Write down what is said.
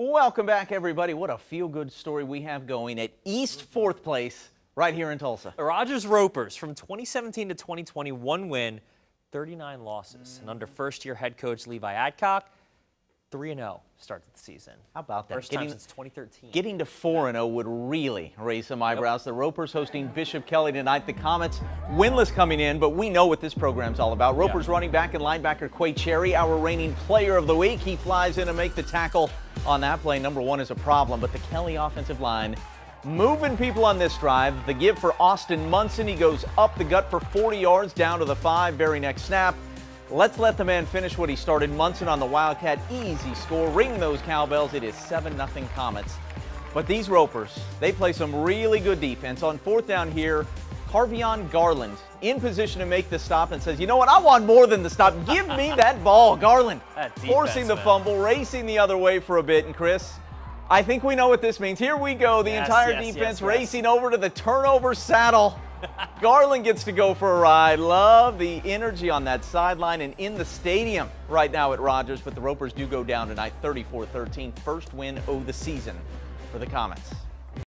Welcome back, everybody. What a feel-good story we have going at East Fourth Place right here in Tulsa. The Rogers Ropers from 2017 to 2020, one win, 39 losses. And under first-year head coach Levi Adcock, 3-0 starts the season. How about that? First Getting- time since 2013. Getting to 4 0 would really raise some eyebrows. The Ropers hosting Bishop Kelley tonight. The Comets winless coming in, but we know what this program's all about. Ropers running back and linebacker Quay Cherry, our reigning player of the week. He flies in to make the tackle on that play. Number one is a problem, but the Kelley offensive line moving people on this drive. The give for Austin Munson. He goes up the gut for 40 yards down to the five. Very next snap. Let's let the man finish what he started. Munson on the Wildcat. Easy score. Ring those cowbells. It is 7 0 Comets. But these Ropers, they play some really good defense. On fourth down here, Carvion Garland in position to make the stop and says, you know what, I want more than the stop. Give me that ball. Garland That defense, forcing the man. fumble, racing the other way for a bit. And Chris, I think we know what this means. Here we go. The Yes, entire yes, defense yes. racing over to the turnover saddle. Garland gets to go for a ride. Love the energy on that sideline and in the stadium right now at Rogers. But the Ropers do go down tonight 34 13. First win of the season for the Comets.